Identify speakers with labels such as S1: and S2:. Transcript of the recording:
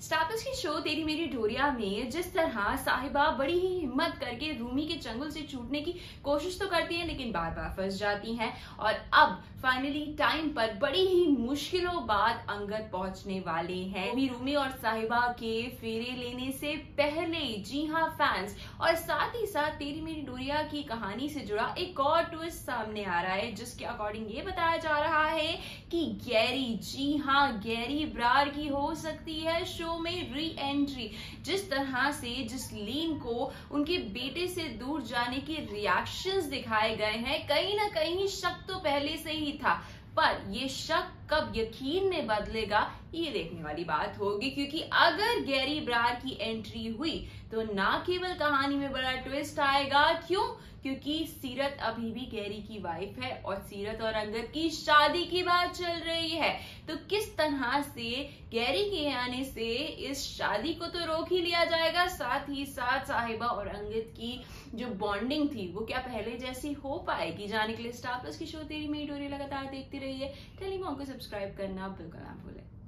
S1: स्टापस की शो तेरी मेरी डोरिया में जिस तरह साहिबा बड़ी ही हिम्मत करके रूमी के चंगुल से छूटने की कोशिश तो करती है लेकिन बार बार फंस जाती हैं और अब फाइनली टाइम पर बड़ी ही मुश्किलों बाद अंगद पहुँचने वाले हैं। रूमी और साहिबा के फेरे लेने से पहले जी हाँ फैंस और साथ ही साथ तेरी मेरी डोरिया की कहानी से जुड़ा एक और ट्विस्ट सामने आ रहा है जिसके अकॉर्डिंग ये बताया जा रहा है कि गैरी, जी हाँ गैरी ब्रार की हो सकती है शो में री एंट्री जिस तरह से, जिस लीन को उनके बेटे से दूर जाने के रिएक्शंस दिखाए गए हैं, कहीं ना कहीं शक तो पहले से ही था। पर ये शक कब यकीन में बदलेगा, ये देखने वाली बात होगी, क्योंकि अगर गैरी ब्रार की एंट्री हुई तो ना केवल कहानी में बड़ा ट्विस्ट आएगा, क्यों? क्योंकि सीरत अभी भी गैरी की वाइफ है और सीरत और अंगद की शादी की बात चल रही है। तो किस तरह से गैरी के आने से इस शादी को तो रोक ही लिया जाएगा, साथ ही साथ साहिबा और अंगद की जो बॉन्डिंग थी, वो क्या पहले जैसी हो पाएगी? जाने के लिए स्टार प्लस की शो तेरी मेरी डोरी लगातार देखती रही है टेलीमॉम को सब्सक्राइब करना बिल्कुल ना भूलें।